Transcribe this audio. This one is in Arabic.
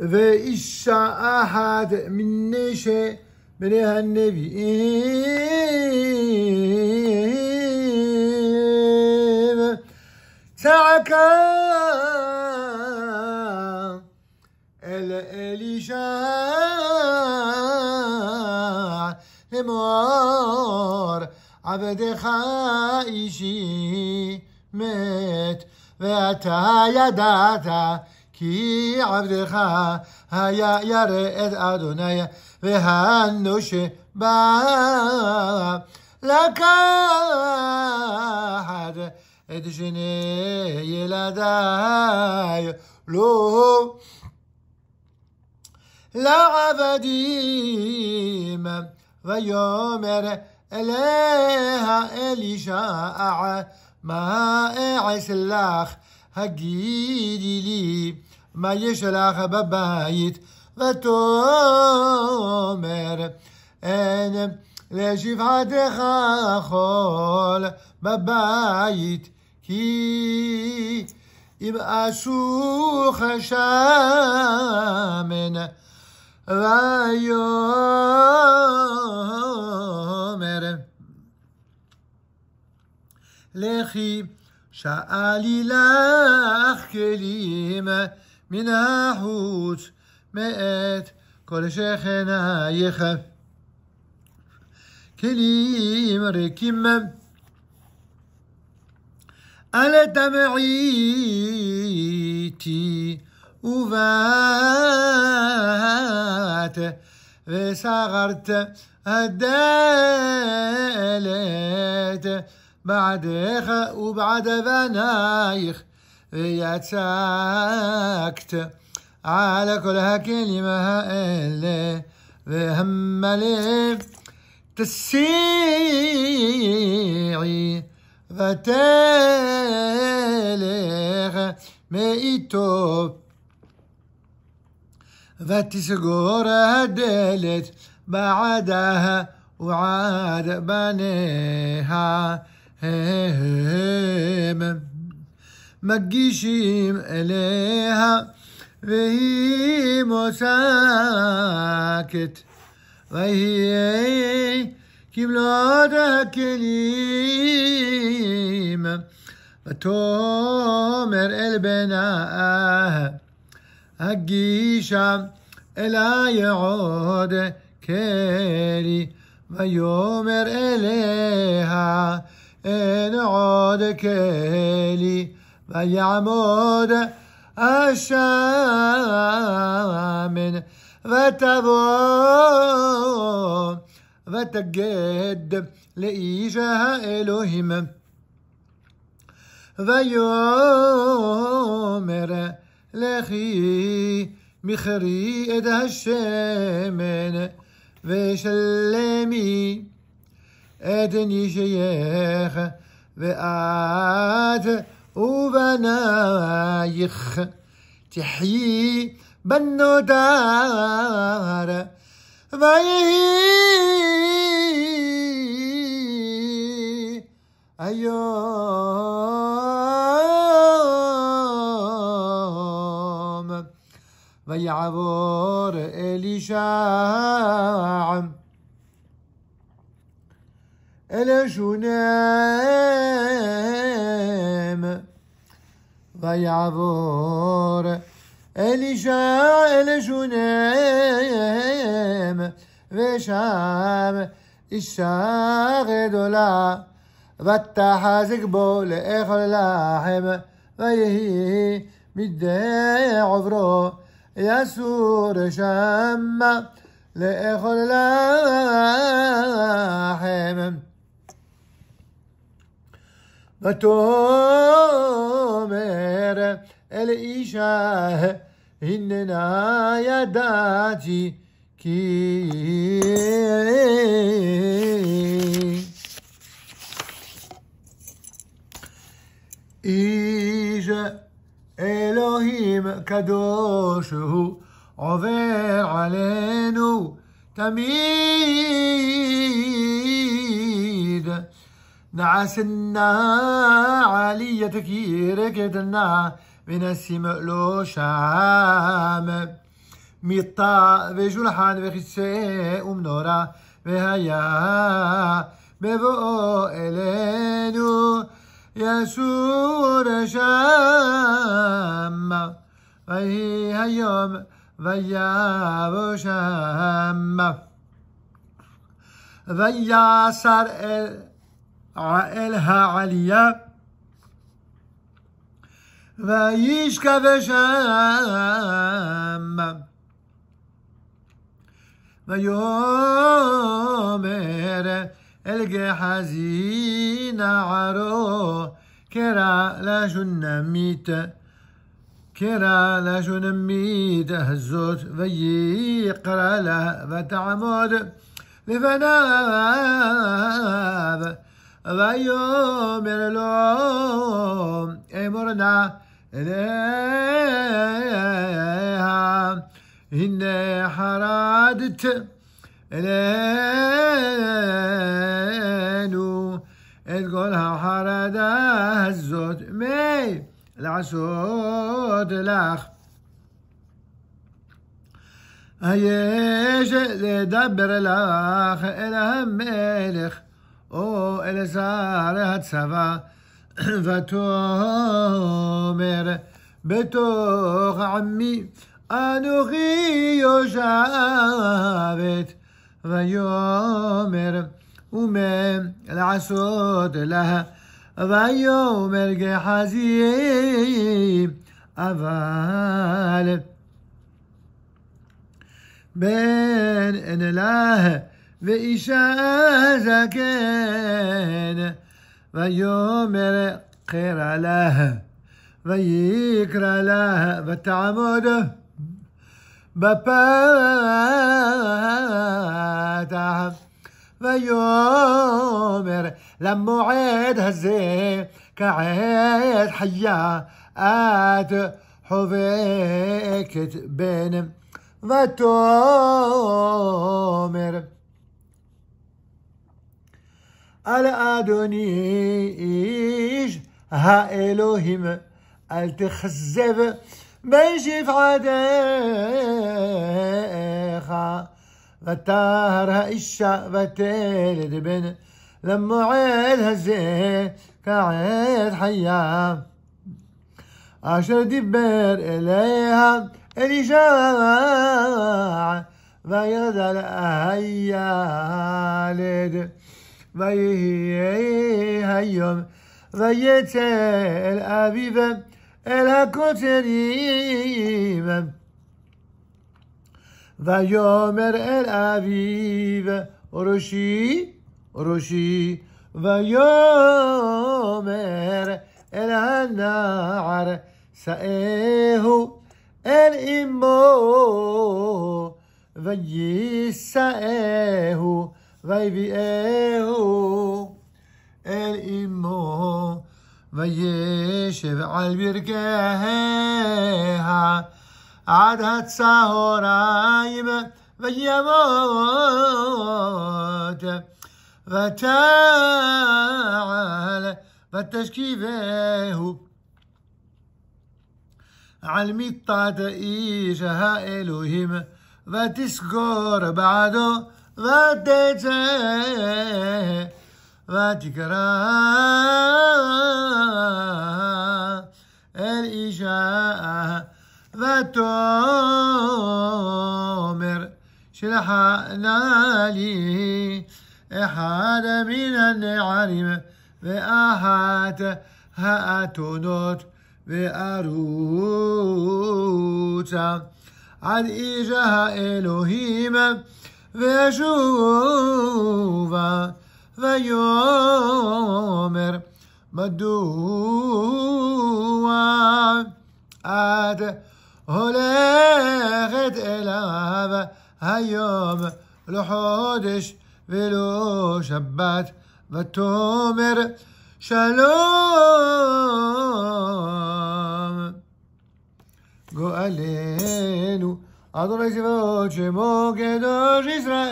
ve işşahat min neşe menehen nebi تعكا الإلشاع لمار عبد خائشي مات وتا يداتا כי עבדך היה ירא את אדוני והנושה בא לקחת את שני ילדיי לא לעבדים ויאמר אליה אלישע מה אעש לך הגידי לי מה יש לך בבית ותאמר אין לשבעתך חול בבית כי אם אשוך שמן ויאמר לכי شعالي لخ كليمة من حوت مئات كل شيخنا يخف كلمة ركمة. على دمعيتي وفات وصغرت الدالات بعديخ وبعد بنايخ يتاكت على كل كلمة اللي بهم لي تسيعي فتالغ ميتو. فتسقور هدلت بعدها وعاد بنيها. ما تجيشيم إليها وهي مساكت. وهي كبلاد كليم وتومر البناء. أجيشا إلى يعود كيري. ويومر إليها אליה אין עוד כלי ויעמוד השמן ותבוא ותגד לאיש האלוהים ויאמר לכי מכרי את השמן ושלמי أدني شيخ بآت وبنايخ تحيي بنو دار ما يهي أيوم ويعبر إلي شعب الجنام ونام ضيع بور اللي جاء علاش ونام بشام الشاغدولا فتحازك بول اخر لاحم. ويهي مدى عبرو. يسور شام لآخر لاحم. ותאמר אל אישה הננה ידעתי כי איש אלוהים קדוש הוא עובר עלינו תמיד نعسنا عالية كدنا من السمألو شام. ميطا وجلحان أم نورا بهايا. ببو إلينو يسور شام. وهي هيوم ويا بشام ويا سر عائلها عليا. ويشك بشم ويومر ألقى حزين عرو. كرا لا جنميت كرا لا جنميت هزوت ويقرا له وتعمد لفناء ויאמר לו אמור נא אליה הנה חרדת אלינו את כל החרדה הזאת מי לעשות לך היש לדבר לך אל המלך الازار هتسفا فتؤمر. بتوغ عمي أنوخي يشابت ويؤمر. ومن العسود لها ويؤمر حزيم أفعل بين إن الله وإشاء كان ويؤمر خير له ويكر له وتعمد بباتها ويؤمر لما عيد هزي كعيد حيات حبيكت بين. وتؤمر בן ותאמר על אדוני איש האלוהים אל תכזב בשפעתך ותהר האישה ותלד בן למועד הזה כעת חיה אשר דיבר אליה אלישע וידע לה הילד ويهي هيوم ريت الأبيب الهكوتريب ويومر الأبيب رشي رشي ويومر النار سأيه الإمو ويسأيه הנער שאהו אל אמו ויישאהו ויביאהו אל אמו וישב על ברכיה עד הצהריים וימות ותעל ותשכיבהו על מיטת איש האלוהים ותסגור בעדו وديتها وتكرار الإشاء وتؤمر شرحنا لي أحد من النعم وأحد هأتنوت وأروت. عن إجاه إلهيم וישובה ויאמר מדוע את הולכת אליו היום לא חודש ולא שבת? ותאמר שלום גואלנו Adonai Zivot, Shemo Kedosh Israel.